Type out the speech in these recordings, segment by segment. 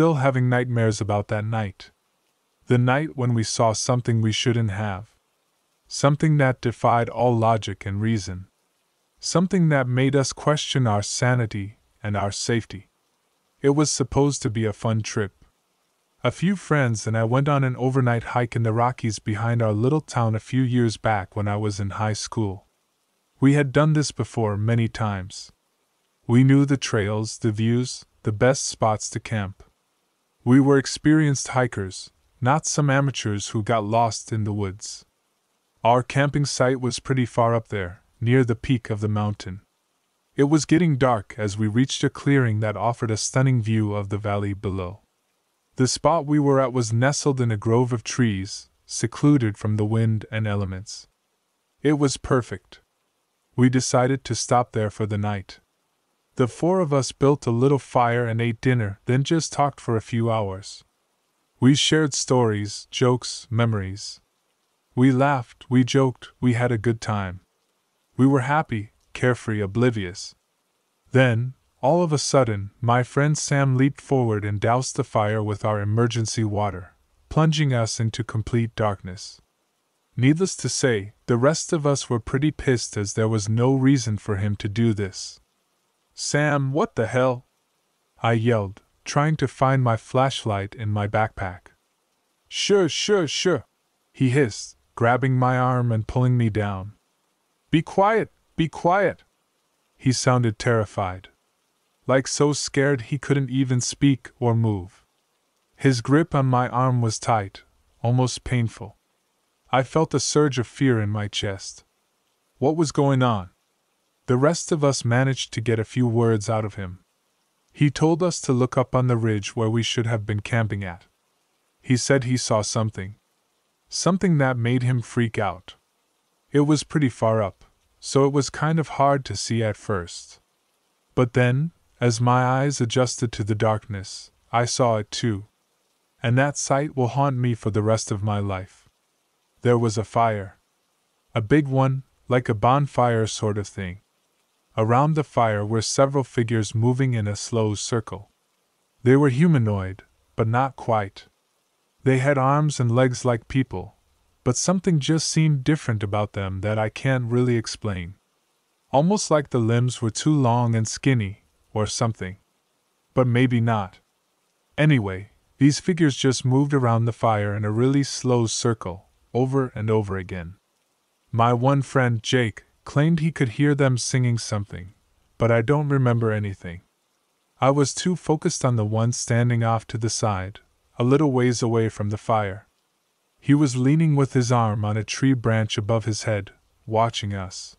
still having nightmares about that night. The night when we saw something we shouldn't have. Something that defied all logic and reason. Something that made us question our sanity and our safety. It was supposed to be a fun trip. A few friends and I went on an overnight hike in the Rockies behind our little town a few years back when I was in high school. We had done this before many times. We knew the trails, the views, the best spots to camp. We were experienced hikers, not some amateurs who got lost in the woods. Our camping site was pretty far up there, near the peak of the mountain. It was getting dark as we reached a clearing that offered a stunning view of the valley below. The spot we were at was nestled in a grove of trees, secluded from the wind and elements. It was perfect. We decided to stop there for the night. The four of us built a little fire and ate dinner, then just talked for a few hours. We shared stories, jokes, memories. We laughed, we joked, we had a good time. We were happy, carefree, oblivious. Then, all of a sudden, my friend Sam leaped forward and doused the fire with our emergency water, plunging us into complete darkness. Needless to say, the rest of us were pretty pissed as there was no reason for him to do this. Sam, what the hell? I yelled, trying to find my flashlight in my backpack. Sure, sure, sure, he hissed, grabbing my arm and pulling me down. Be quiet, be quiet. He sounded terrified like so scared he couldn't even speak or move. His grip on my arm was tight, almost painful. I felt a surge of fear in my chest. What was going on? The rest of us managed to get a few words out of him. He told us to look up on the ridge where we should have been camping at. He said he saw something. Something that made him freak out. It was pretty far up, so it was kind of hard to see at first. But then, as my eyes adjusted to the darkness, I saw it too. And that sight will haunt me for the rest of my life. There was a fire. A big one, like a bonfire sort of thing. Around the fire were several figures moving in a slow circle. They were humanoid, but not quite. They had arms and legs like people, but something just seemed different about them that I can't really explain. Almost like the limbs were too long and skinny, or something. But maybe not. Anyway, these figures just moved around the fire in a really slow circle, over and over again. My one friend, Jake, claimed he could hear them singing something, but I don't remember anything. I was too focused on the one standing off to the side, a little ways away from the fire. He was leaning with his arm on a tree branch above his head, watching us.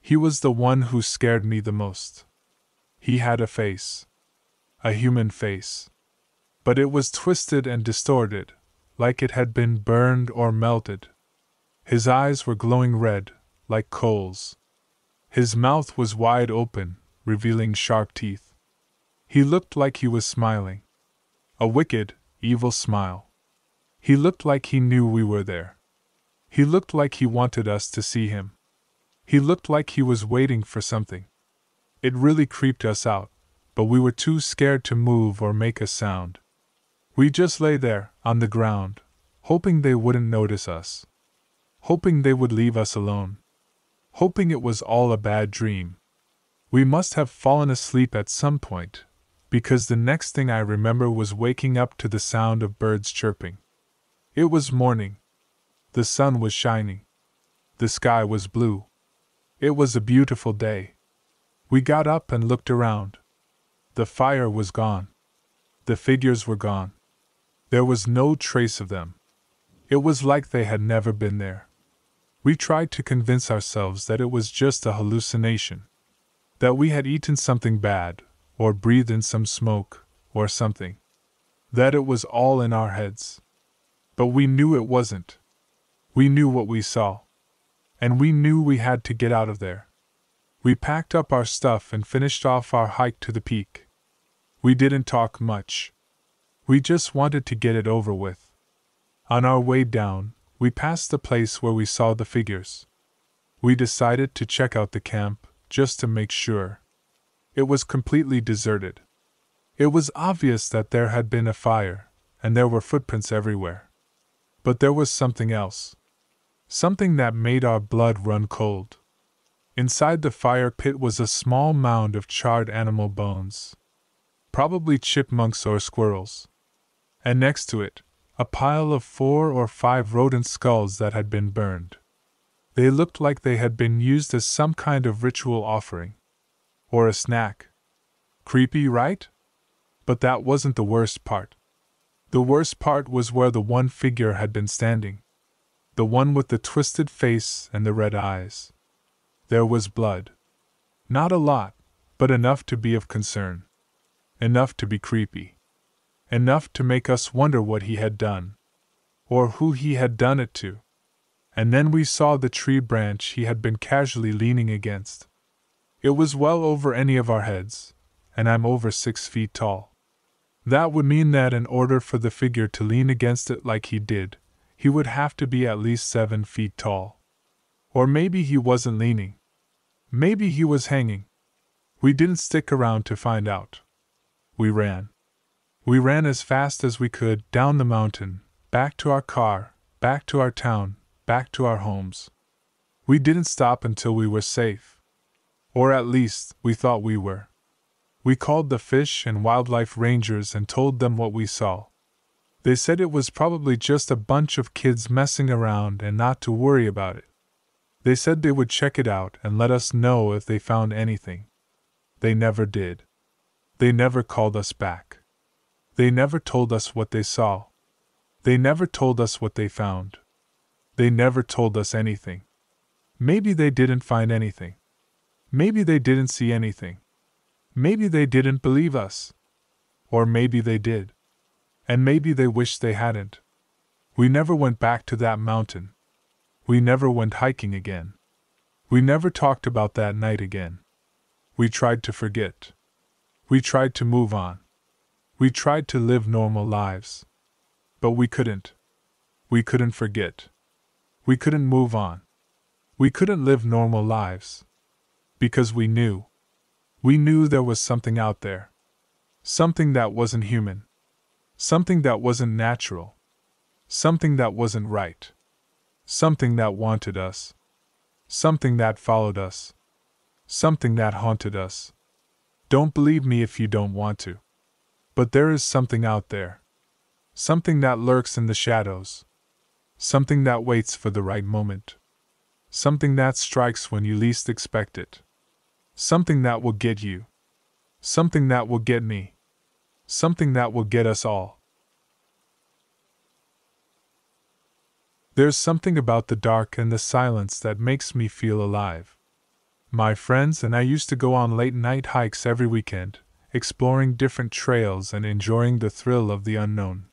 He was the one who scared me the most. He had a face. A human face. But it was twisted and distorted, like it had been burned or melted. His eyes were glowing red, like coals. His mouth was wide open, revealing sharp teeth. He looked like he was smiling. A wicked, evil smile. He looked like he knew we were there. He looked like he wanted us to see him. He looked like he was waiting for something. It really creeped us out, but we were too scared to move or make a sound. We just lay there, on the ground, hoping they wouldn't notice us. Hoping they would leave us alone. Hoping it was all a bad dream. We must have fallen asleep at some point, because the next thing I remember was waking up to the sound of birds chirping. It was morning. The sun was shining. The sky was blue. It was a beautiful day. We got up and looked around. The fire was gone. The figures were gone. There was no trace of them. It was like they had never been there. We tried to convince ourselves that it was just a hallucination. That we had eaten something bad, or breathed in some smoke, or something. That it was all in our heads. But we knew it wasn't. We knew what we saw. And we knew we had to get out of there. We packed up our stuff and finished off our hike to the peak. We didn't talk much. We just wanted to get it over with. On our way down, we passed the place where we saw the figures. We decided to check out the camp, just to make sure. It was completely deserted. It was obvious that there had been a fire, and there were footprints everywhere. But there was something else. Something that made our blood run cold. Inside the fire pit was a small mound of charred animal bones. Probably chipmunks or squirrels. And next to it, a pile of four or five rodent skulls that had been burned. They looked like they had been used as some kind of ritual offering. Or a snack. Creepy, right? But that wasn't the worst part. The worst part was where the one figure had been standing. The one with the twisted face and the red eyes. There was blood. Not a lot, but enough to be of concern. Enough to be creepy. Enough to make us wonder what he had done. Or who he had done it to. And then we saw the tree branch he had been casually leaning against. It was well over any of our heads, and I'm over six feet tall. That would mean that in order for the figure to lean against it like he did, he would have to be at least seven feet tall. Or maybe he wasn't leaning. Maybe he was hanging. We didn't stick around to find out. We ran. We ran as fast as we could down the mountain, back to our car, back to our town, back to our homes. We didn't stop until we were safe. Or at least, we thought we were. We called the fish and wildlife rangers and told them what we saw. They said it was probably just a bunch of kids messing around and not to worry about it. They said they would check it out and let us know if they found anything. They never did. They never called us back. They never told us what they saw. They never told us what they found. They never told us anything. Maybe they didn't find anything. Maybe they didn't see anything. Maybe they didn't believe us. Or maybe they did. And maybe they wished they hadn't. We never went back to that mountain. We never went hiking again. We never talked about that night again. We tried to forget. We tried to move on. We tried to live normal lives. But we couldn't. We couldn't forget. We couldn't move on. We couldn't live normal lives. Because we knew. We knew there was something out there. Something that wasn't human. Something that wasn't natural. Something that wasn't right. Something that wanted us. Something that followed us. Something that haunted us. Don't believe me if you don't want to. But there is something out there. Something that lurks in the shadows. Something that waits for the right moment. Something that strikes when you least expect it. Something that will get you. Something that will get me. Something that will get us all. There's something about the dark and the silence that makes me feel alive. My friends and I used to go on late night hikes every weekend, exploring different trails and enjoying the thrill of the unknown.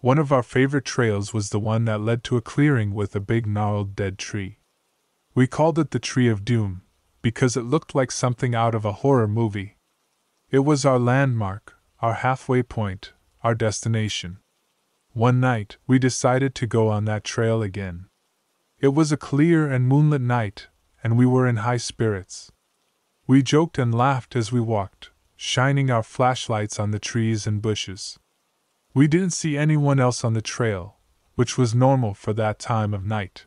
One of our favorite trails was the one that led to a clearing with a big gnarled dead tree. We called it the Tree of Doom, because it looked like something out of a horror movie. It was our landmark, our halfway point, our destination. One night, we decided to go on that trail again. It was a clear and moonlit night, and we were in high spirits. We joked and laughed as we walked, shining our flashlights on the trees and bushes. We didn't see anyone else on the trail, which was normal for that time of night.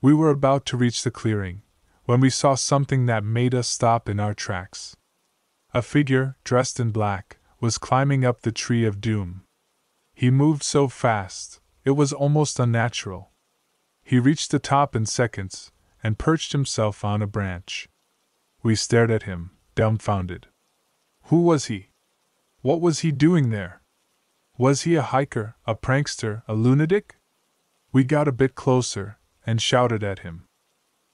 We were about to reach the clearing, when we saw something that made us stop in our tracks. A figure, dressed in black, was climbing up the tree of doom. He moved so fast, it was almost unnatural. He reached the top in seconds and perched himself on a branch. We stared at him, dumbfounded. Who was he? What was he doing there? Was he a hiker, a prankster, a lunatic? We got a bit closer and shouted at him.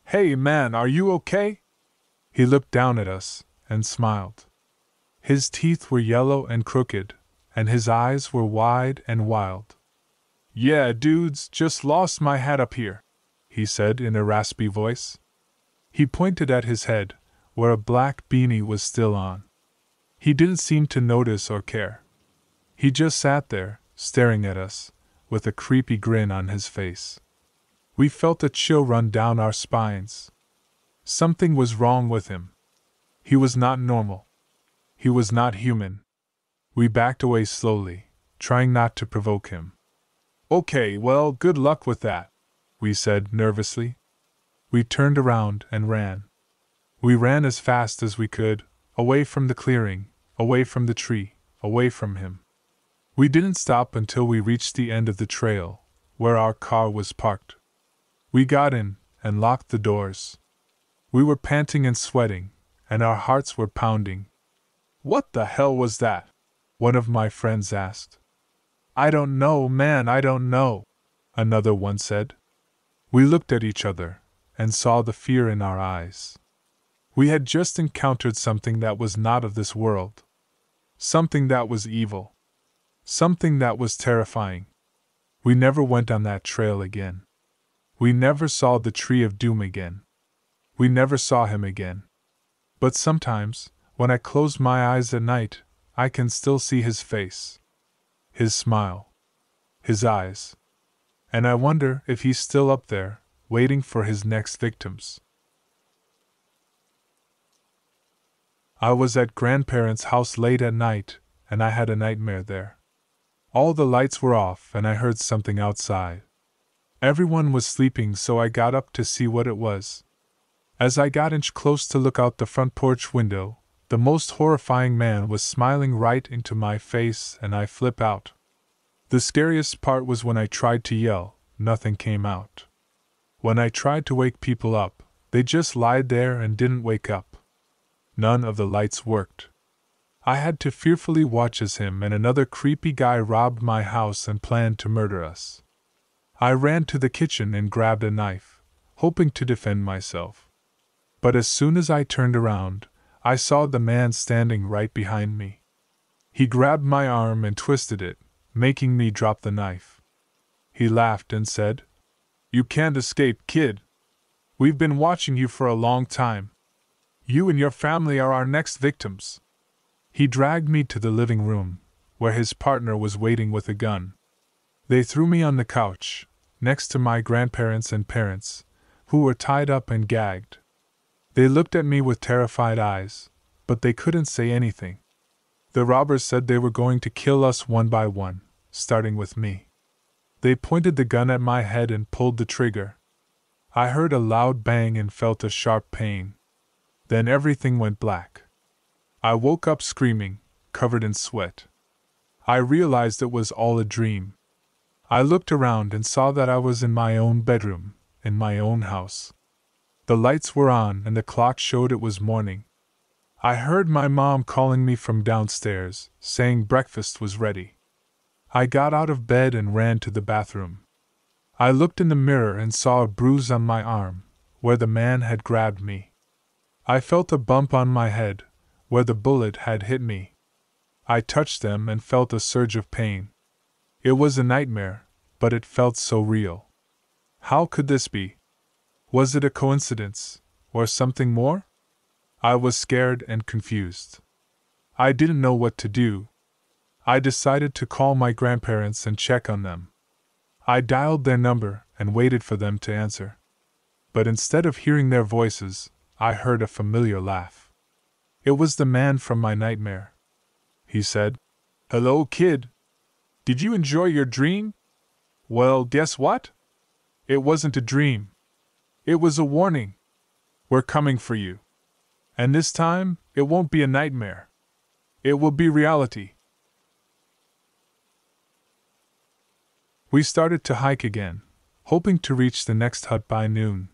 Hey man, are you okay? He looked down at us and smiled. His teeth were yellow and crooked, and his eyes were wide and wild. Yeah, dudes, just lost my hat up here, he said in a raspy voice. He pointed at his head, where a black beanie was still on. He didn't seem to notice or care. He just sat there, staring at us, with a creepy grin on his face. We felt a chill run down our spines. Something was wrong with him. He was not normal. He was not human. We backed away slowly, trying not to provoke him. Okay, well, good luck with that, we said nervously. We turned around and ran. We ran as fast as we could, away from the clearing, away from the tree, away from him. We didn't stop until we reached the end of the trail, where our car was parked. We got in and locked the doors. We were panting and sweating, and our hearts were pounding. What the hell was that? One of my friends asked. I don't know, man, I don't know, another one said. We looked at each other and saw the fear in our eyes. We had just encountered something that was not of this world. Something that was evil. Something that was terrifying. We never went on that trail again. We never saw the tree of doom again. We never saw him again. But sometimes, when I close my eyes at night, I can still see his face, his smile, his eyes. And I wonder if he's still up there, waiting for his next victims. I was at grandparents' house late at night, and I had a nightmare there. All the lights were off, and I heard something outside. Everyone was sleeping, so I got up to see what it was. As I got inch close to look out the front porch window, the most horrifying man was smiling right into my face, and I flip out. The scariest part was when I tried to yell, nothing came out. When I tried to wake people up, they just lied there and didn't wake up. None of the lights worked. I had to fearfully watch as him and another creepy guy robbed my house and planned to murder us. I ran to the kitchen and grabbed a knife, hoping to defend myself. But as soon as I turned around, I saw the man standing right behind me. He grabbed my arm and twisted it, making me drop the knife. He laughed and said, You can't escape, kid. We've been watching you for a long time. You and your family are our next victims. He dragged me to the living room, where his partner was waiting with a gun. They threw me on the couch, next to my grandparents and parents, who were tied up and gagged. They looked at me with terrified eyes, but they couldn't say anything. The robbers said they were going to kill us one by one, starting with me. They pointed the gun at my head and pulled the trigger. I heard a loud bang and felt a sharp pain. Then everything went black. I woke up screaming, covered in sweat. I realized it was all a dream. I looked around and saw that I was in my own bedroom, in my own house. The lights were on and the clock showed it was morning. I heard my mom calling me from downstairs, saying breakfast was ready. I got out of bed and ran to the bathroom. I looked in the mirror and saw a bruise on my arm, where the man had grabbed me. I felt a bump on my head, where the bullet had hit me. I touched them and felt a surge of pain. It was a nightmare, but it felt so real. How could this be? Was it a coincidence, or something more? I was scared and confused. I didn't know what to do. I decided to call my grandparents and check on them. I dialed their number and waited for them to answer. But instead of hearing their voices, I heard a familiar laugh. It was the man from my nightmare. He said, Hello, kid. Did you enjoy your dream? Well, guess what? It wasn't a dream. It was a warning. We're coming for you. And this time, it won't be a nightmare. It will be reality. We started to hike again, hoping to reach the next hut by noon.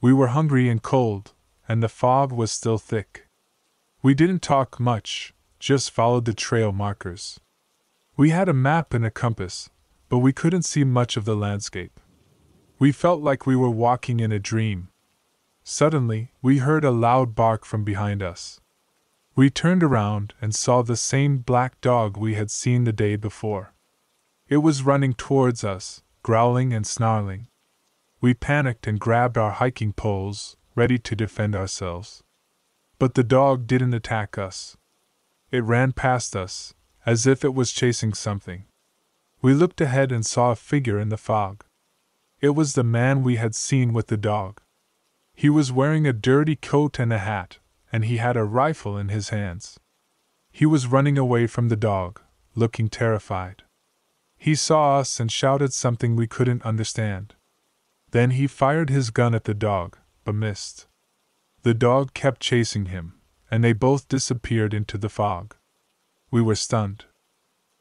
We were hungry and cold, and the fog was still thick. We didn't talk much, just followed the trail markers. We had a map and a compass, but we couldn't see much of the landscape. We felt like we were walking in a dream. Suddenly, we heard a loud bark from behind us. We turned around and saw the same black dog we had seen the day before. It was running towards us, growling and snarling. We panicked and grabbed our hiking poles, ready to defend ourselves. But the dog didn't attack us. It ran past us, as if it was chasing something. We looked ahead and saw a figure in the fog. It was the man we had seen with the dog. He was wearing a dirty coat and a hat, and he had a rifle in his hands. He was running away from the dog, looking terrified. He saw us and shouted something we couldn't understand. Then he fired his gun at the dog, but missed. The dog kept chasing him, and they both disappeared into the fog. We were stunned.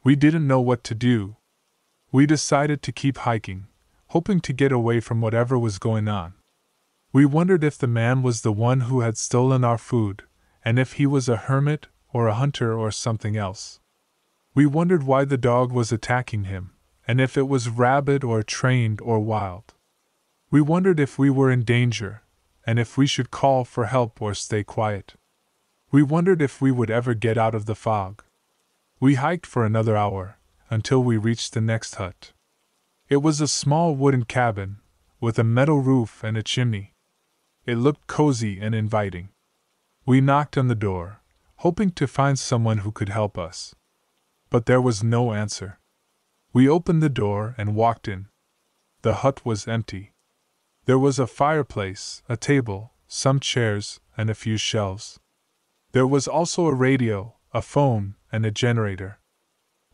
We didn't know what to do. We decided to keep hiking, hoping to get away from whatever was going on. We wondered if the man was the one who had stolen our food, and if he was a hermit or a hunter or something else. We wondered why the dog was attacking him, and if it was rabid or trained or wild. We wondered if we were in danger, and if we should call for help or stay quiet. We wondered if we would ever get out of the fog. We hiked for another hour, until we reached the next hut. It was a small wooden cabin, with a metal roof and a chimney. It looked cozy and inviting. We knocked on the door, hoping to find someone who could help us. But there was no answer. We opened the door and walked in. The hut was empty. There was a fireplace, a table, some chairs, and a few shelves. There was also a radio, a phone, and a generator.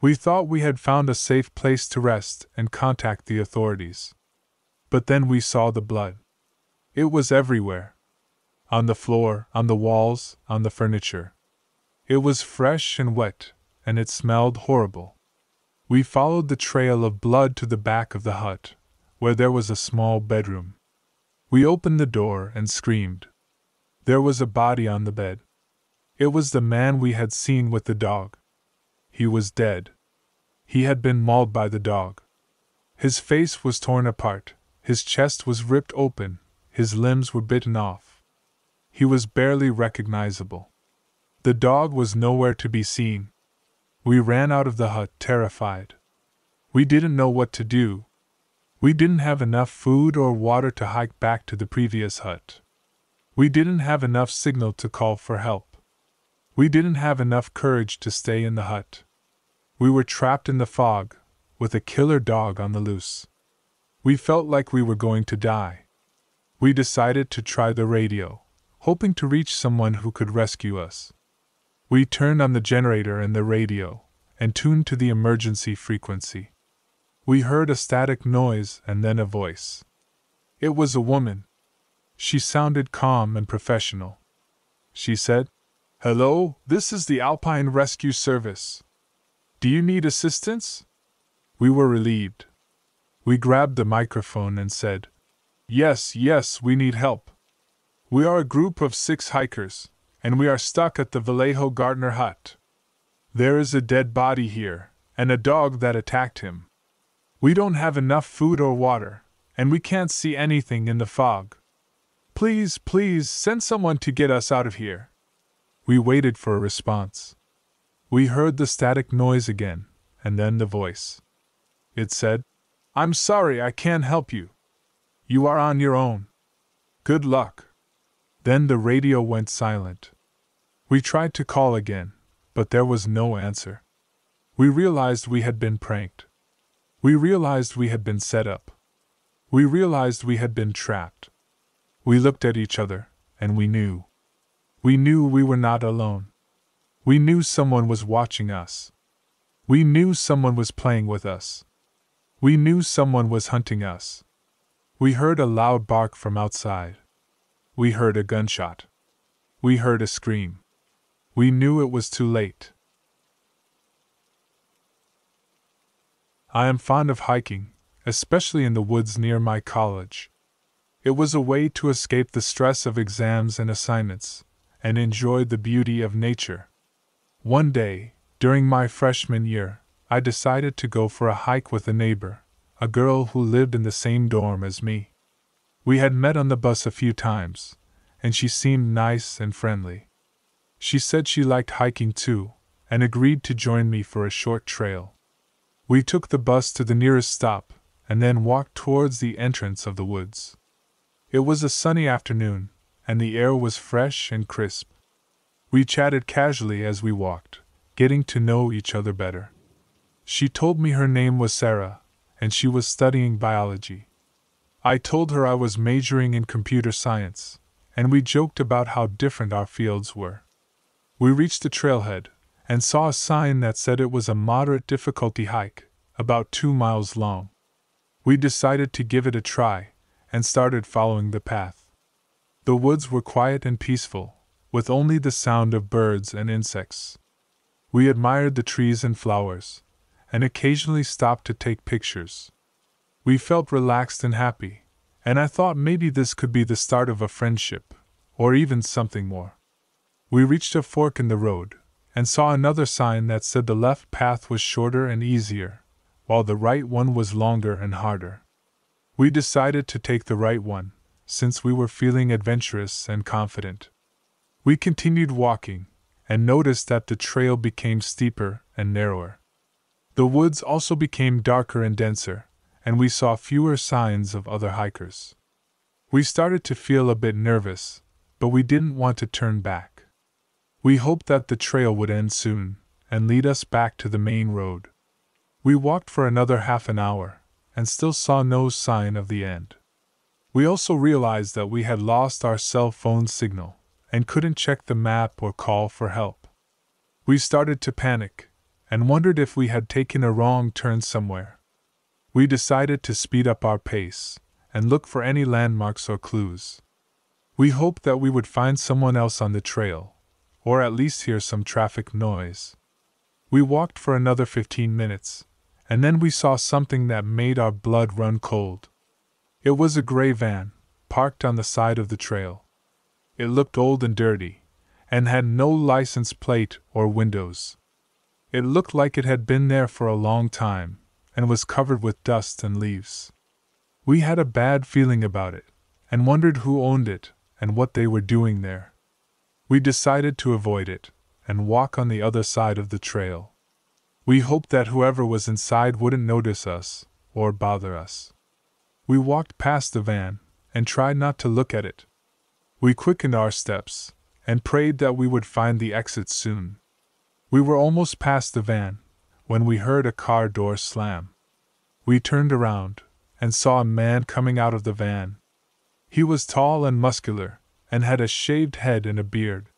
We thought we had found a safe place to rest and contact the authorities. But then we saw the blood. It was everywhere on the floor, on the walls, on the furniture. It was fresh and wet, and it smelled horrible. We followed the trail of blood to the back of the hut, where there was a small bedroom. We opened the door and screamed. There was a body on the bed. It was the man we had seen with the dog. He was dead. He had been mauled by the dog. His face was torn apart, his chest was ripped open, his limbs were bitten off. He was barely recognizable. The dog was nowhere to be seen. We ran out of the hut terrified. We didn't know what to do. We didn't have enough food or water to hike back to the previous hut. We didn't have enough signal to call for help. We didn't have enough courage to stay in the hut. We were trapped in the fog, with a killer dog on the loose. We felt like we were going to die. We decided to try the radio, hoping to reach someone who could rescue us. We turned on the generator and the radio, and tuned to the emergency frequency. We heard a static noise and then a voice. It was a woman. She sounded calm and professional. She said, Hello, this is the Alpine Rescue Service. Do you need assistance? We were relieved. We grabbed the microphone and said, Yes, yes, we need help. We are a group of six hikers, and we are stuck at the Vallejo Gardner hut. There is a dead body here, and a dog that attacked him. We don't have enough food or water, and we can't see anything in the fog. Please, please, send someone to get us out of here. We waited for a response. We heard the static noise again, and then the voice. It said, I'm sorry I can't help you. You are on your own. Good luck. Then the radio went silent. We tried to call again, but there was no answer. We realized we had been pranked. We realized we had been set up. We realized we had been trapped. We looked at each other, and we knew. We knew we were not alone. We knew someone was watching us. We knew someone was playing with us. We knew someone was hunting us. We heard a loud bark from outside. We heard a gunshot. We heard a scream. We knew it was too late. I am fond of hiking, especially in the woods near my college. It was a way to escape the stress of exams and assignments, and enjoy the beauty of nature. One day, during my freshman year, I decided to go for a hike with a neighbor, a girl who lived in the same dorm as me. We had met on the bus a few times, and she seemed nice and friendly. She said she liked hiking too, and agreed to join me for a short trail. We took the bus to the nearest stop, and then walked towards the entrance of the woods. It was a sunny afternoon, and the air was fresh and crisp. We chatted casually as we walked, getting to know each other better. She told me her name was Sarah, and she was studying biology. I told her I was majoring in computer science, and we joked about how different our fields were. We reached the trailhead, and saw a sign that said it was a moderate difficulty hike, about two miles long. We decided to give it a try and started following the path. The woods were quiet and peaceful, with only the sound of birds and insects. We admired the trees and flowers, and occasionally stopped to take pictures. We felt relaxed and happy, and I thought maybe this could be the start of a friendship, or even something more. We reached a fork in the road, and saw another sign that said the left path was shorter and easier, while the right one was longer and harder. We decided to take the right one, since we were feeling adventurous and confident. We continued walking, and noticed that the trail became steeper and narrower. The woods also became darker and denser, and we saw fewer signs of other hikers. We started to feel a bit nervous, but we didn't want to turn back. We hoped that the trail would end soon and lead us back to the main road. We walked for another half an hour and still saw no sign of the end. We also realized that we had lost our cell phone signal and couldn't check the map or call for help. We started to panic and wondered if we had taken a wrong turn somewhere. We decided to speed up our pace and look for any landmarks or clues. We hoped that we would find someone else on the trail, or at least hear some traffic noise. We walked for another 15 minutes, and then we saw something that made our blood run cold. It was a gray van, parked on the side of the trail. It looked old and dirty, and had no license plate or windows. It looked like it had been there for a long time, and was covered with dust and leaves. We had a bad feeling about it, and wondered who owned it and what they were doing there. We decided to avoid it and walk on the other side of the trail. We hoped that whoever was inside wouldn't notice us or bother us. We walked past the van and tried not to look at it, we quickened our steps and prayed that we would find the exit soon. We were almost past the van when we heard a car door slam. We turned around and saw a man coming out of the van. He was tall and muscular and had a shaved head and a beard.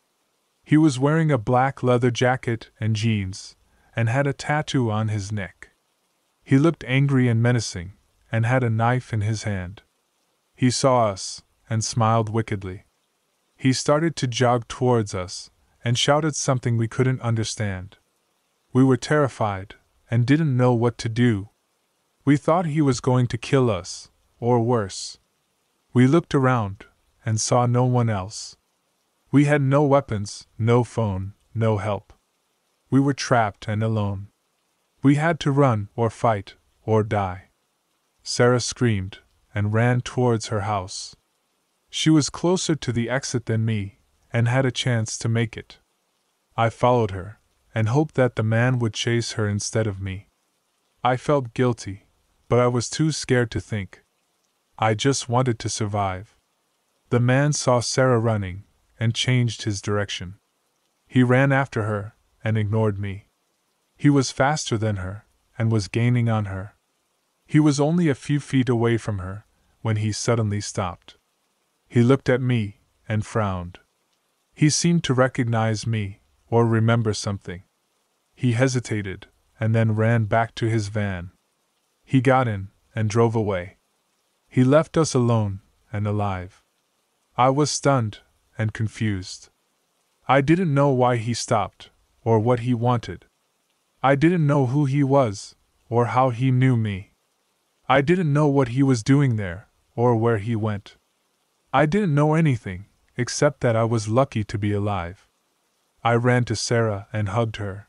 He was wearing a black leather jacket and jeans and had a tattoo on his neck. He looked angry and menacing and had a knife in his hand. He saw us and smiled wickedly. He started to jog towards us and shouted something we couldn't understand. We were terrified and didn't know what to do. We thought he was going to kill us, or worse. We looked around and saw no one else. We had no weapons, no phone, no help. We were trapped and alone. We had to run, or fight, or die. Sarah screamed and ran towards her house. She was closer to the exit than me, and had a chance to make it. I followed her, and hoped that the man would chase her instead of me. I felt guilty, but I was too scared to think. I just wanted to survive. The man saw Sarah running, and changed his direction. He ran after her, and ignored me. He was faster than her, and was gaining on her. He was only a few feet away from her, when he suddenly stopped. He looked at me and frowned. He seemed to recognize me, or remember something. He hesitated, and then ran back to his van. He got in and drove away. He left us alone and alive. I was stunned and confused. I didn't know why he stopped, or what he wanted. I didn't know who he was, or how he knew me. I didn't know what he was doing there, or where he went. I didn't know anything, except that I was lucky to be alive. I ran to Sarah and hugged her.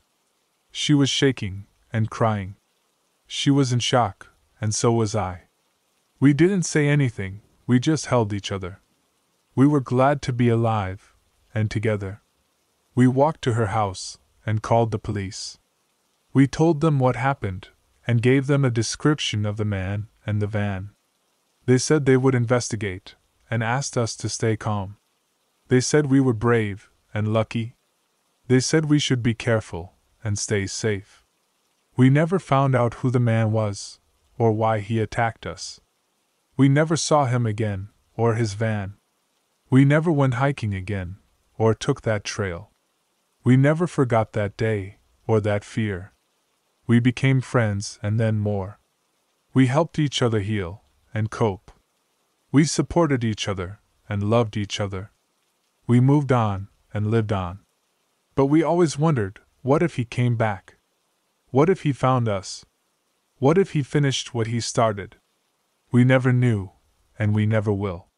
She was shaking and crying. She was in shock, and so was I. We didn't say anything, we just held each other. We were glad to be alive, and together. We walked to her house and called the police. We told them what happened and gave them a description of the man and the van. They said they would investigate and asked us to stay calm. They said we were brave and lucky. They said we should be careful and stay safe. We never found out who the man was, or why he attacked us. We never saw him again, or his van. We never went hiking again, or took that trail. We never forgot that day, or that fear. We became friends and then more. We helped each other heal and cope. We supported each other and loved each other. We moved on and lived on. But we always wondered what if he came back? What if he found us? What if he finished what he started? We never knew, and we never will.